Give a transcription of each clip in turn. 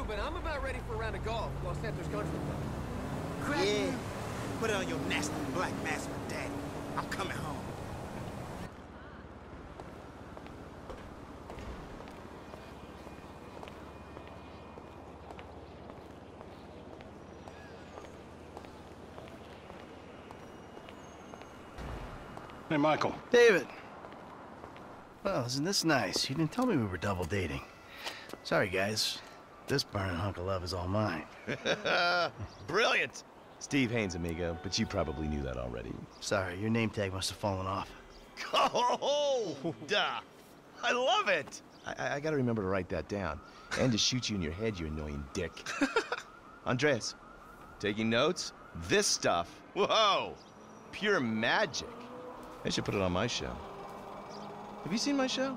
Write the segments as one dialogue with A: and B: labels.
A: you, but I'm about ready for a round of golf. Los Santos Country Club.
B: Yeah. Put it on your nasty black mask for daddy. I'm coming home.
C: Hey, Michael.
D: David. Well, isn't this nice? You didn't tell me we were double dating. Sorry, guys. This burning hunk of love is all mine.
E: Brilliant! Steve Haines, amigo, but you probably knew that already.
D: Sorry, your name tag must have fallen off.
E: Oh, duh! I love it! I, I gotta remember to write that down. And to shoot you in your head, you annoying dick. Andreas, taking notes? This stuff, whoa! Pure magic. I should put it on my show. Have you seen my show?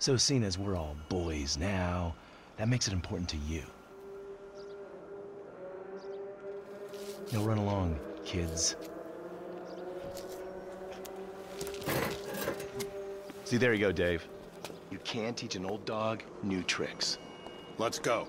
E: So seeing as we're all boys now, that makes it important to you. Now run along, kids. See, there you go, Dave. You can teach an old dog new tricks.
C: Let's go.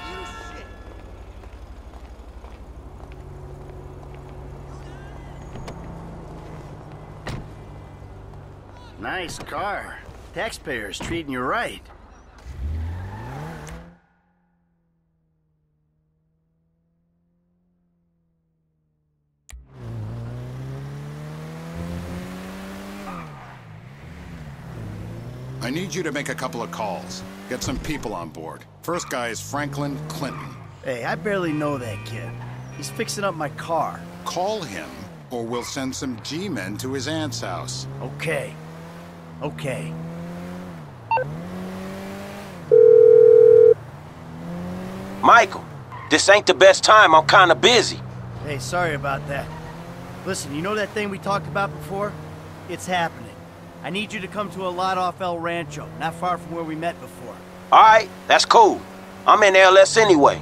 D: Nice car. Taxpayers treating you right.
F: I need you to make a couple of calls. Get some people on board. First guy is Franklin Clinton.
D: Hey, I barely know that kid. He's fixing up my car.
F: Call him, or we'll send some G-men to his aunt's house.
D: Okay. Okay.
G: Michael, this ain't the best time. I'm kinda busy.
D: Hey, sorry about that. Listen, you know that thing we talked about before? It's happening. I need you to come to a lot off El Rancho, not far from where we met before.
G: Alright, that's cool. I'm in LS anyway.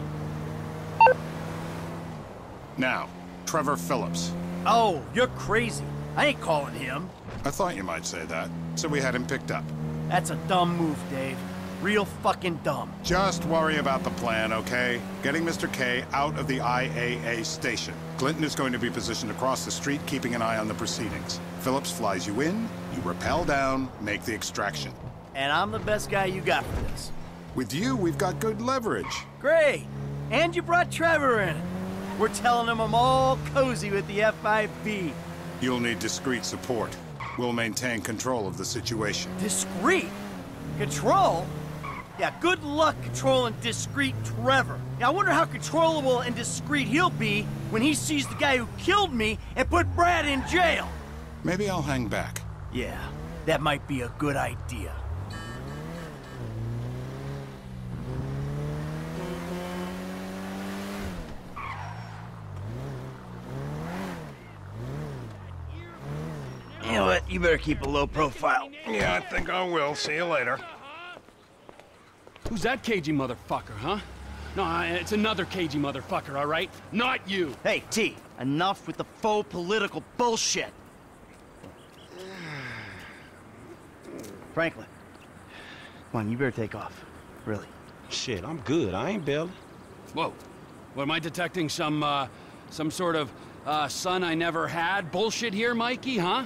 F: Now, Trevor Phillips.
D: Oh, you're crazy. I ain't calling him.
F: I thought you might say that, so we had him picked up.
D: That's a dumb move, Dave. Real fucking dumb.
F: Just worry about the plan, okay? Getting Mr. K out of the IAA station. Clinton is going to be positioned across the street, keeping an eye on the proceedings. Phillips flies you in, you rappel down, make the extraction.
D: And I'm the best guy you got for this.
F: With you, we've got good leverage.
D: Great. And you brought Trevor in. We're telling him I'm all cozy with the FIB.
F: You'll need discreet support. We'll maintain control of the situation.
D: Discreet? Control? Yeah, good luck controlling discreet Trevor. Now, I wonder how controllable and discreet he'll be when he sees the guy who killed me and put Brad in jail.
F: Maybe I'll hang back.
D: Yeah, that might be a good idea. You know what? You better keep a low profile.
C: Yeah, I think I will. See you later.
H: Who's that cagey motherfucker, huh? No, it's another cagey motherfucker, all right? Not you.
D: Hey, T, enough with the faux political bullshit. Franklin, come on, you better take off. Really.
G: Shit, I'm good. I ain't bailing.
H: Whoa. What, am I detecting some, uh, some sort of, uh, son I never had bullshit here, Mikey, huh?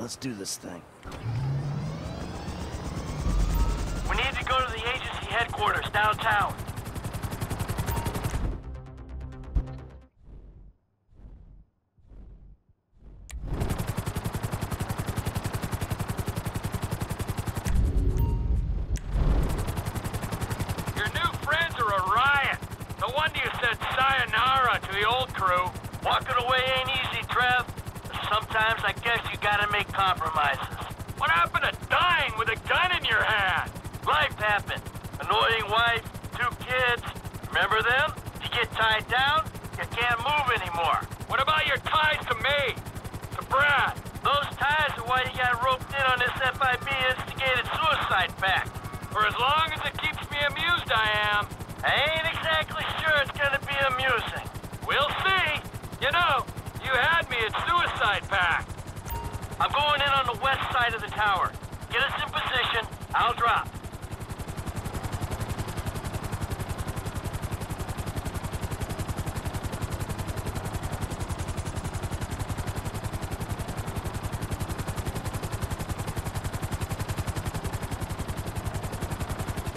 D: let's do this thing.
I: We need to go to the agency headquarters downtown. Your new friends are a riot. No wonder you said sayonara to the old crew. Walking away ain't easy, Trev. Sometimes I guess gotta make compromises. What happened to dying with a gun in your hand? Life happened. Annoying wife, two kids. Remember them? You get tied down, you can't move anymore. What about your ties to me? To Brad? Those ties are why you got roped in on this FIB instigated suicide pact. For as long as it keeps me amused, I am. I ain't exactly sure it's gonna be amusing. We'll see. You know, you had me at suicide pact. I'm going in on the west side of the tower. Get us in position. I'll drop.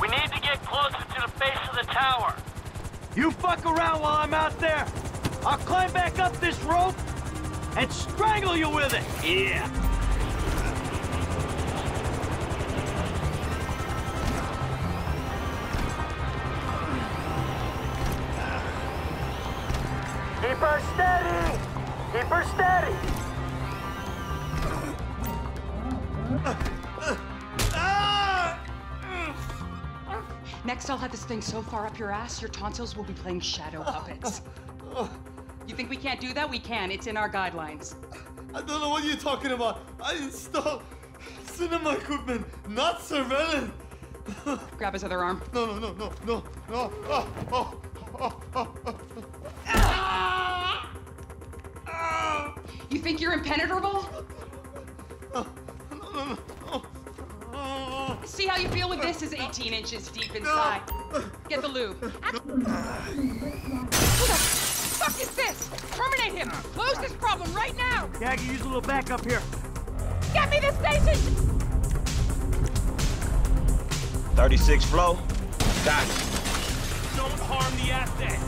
I: We need to get closer to the base of the tower.
D: You fuck around while I'm out there. I'll climb back up this rope and strangle you with it. Yeah.
I: Keep her steady! Keep her steady!
J: Next, I'll have this thing so far up your ass, your tonsils will be playing shadow puppets. You think we can't do that? We can. It's in our guidelines.
K: I don't know what you're talking about. I installed cinema equipment, not surveillance.
J: Grab his other arm.
K: No, no, no, no, no, no. Oh, oh, oh, oh, oh.
J: You think you're impenetrable? See how you feel with this is 18 inches deep inside. Get the lube. The fuck is this? Terminate him! Close this problem right now!
D: Yeah, I can use a little backup here.
J: Get me the station!
G: 36 flow. Got it.
I: Don't harm the asset.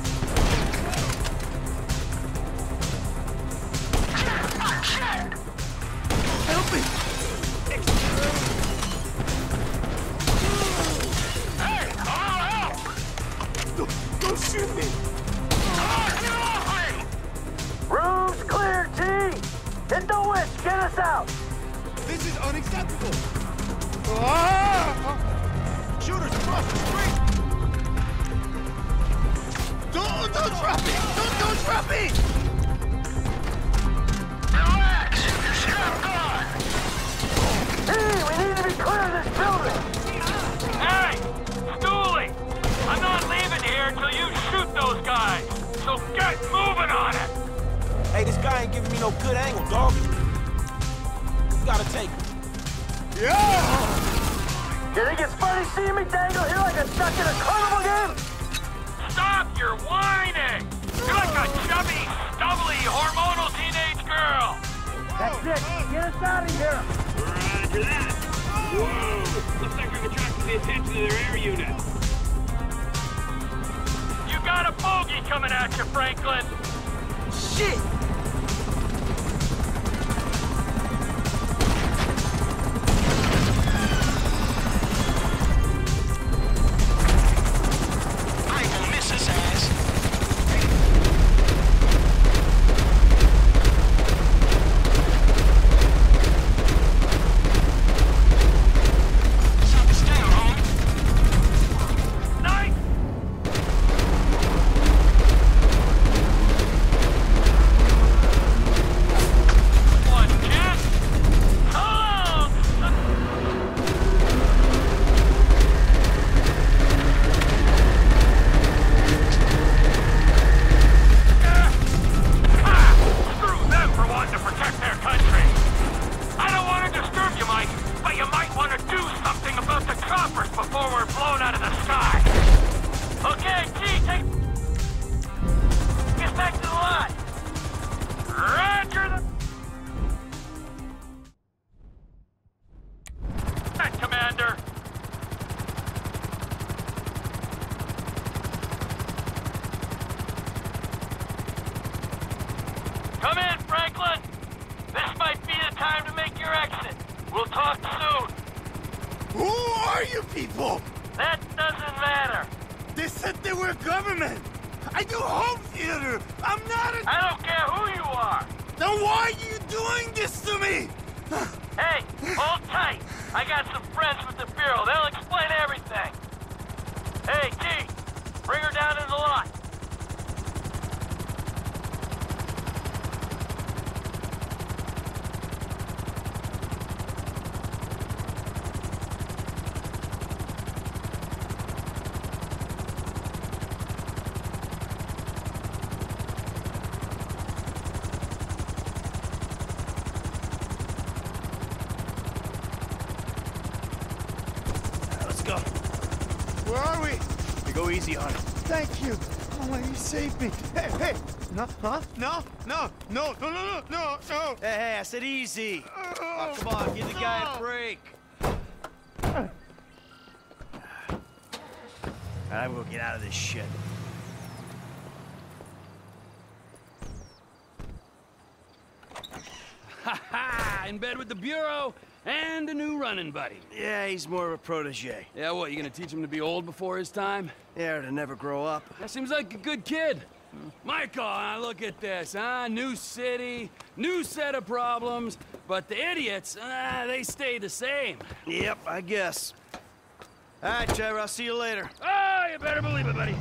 D: Help me!
I: Hey, all out!
K: Don't shoot me!
I: Us out!
B: This is unacceptable. Ah!
I: Shooters across the street!
L: Don't, don't drop me! Don't, don't drop me!
M: Relax! Strap on! Hey, we need to be clear of this building! Hey! Stooley! I'm not leaving here until you shoot those guys! So get moving on it!
B: Hey, this guy ain't giving me no good angle, dog. You gotta take it.
M: You think it's funny seeing me dangle here like a duck in a carnival game? Stop your whining! You're like a chubby, stubbly, hormonal teenage girl! That's it! Get us out of here! Roger that! Whoa! Looks like we've attracted the attention of their air unit. You got a bogey coming at you, Franklin!
I: Shit!
M: Come in, Franklin! This might be the time to make your exit. We'll talk soon.
L: Who are you people?
M: That doesn't matter.
L: They said they were government. I do home theater. I'm not a...
M: I don't care who you are.
L: Then why are you doing this to me?
M: Hey, hold tight. I got some friends with the Bureau. They'll explain everything. Hey, G, bring her down in the lot.
L: Let's go.
I: Where are we?
D: You go easy on him.
L: Thank you. Oh, you saved me. Hey, hey. No, huh? No, no, no, no, no, no, no, no.
D: Hey, hey, I said easy. Oh, come on, give the guy a break. I will get out of this shit.
H: Ha ha! In bed with the Bureau and a new running buddy.
D: Yeah, he's more of a protege.
H: Yeah, what, you gonna teach him to be old before his time?
D: Yeah, to never grow up.
H: That seems like a good kid. Michael, now look at this, huh? New city, new set of problems, but the idiots, uh, they stay the same.
D: Yep, I guess. All right, Trevor, I'll see you later.
H: Oh, you better believe it, buddy.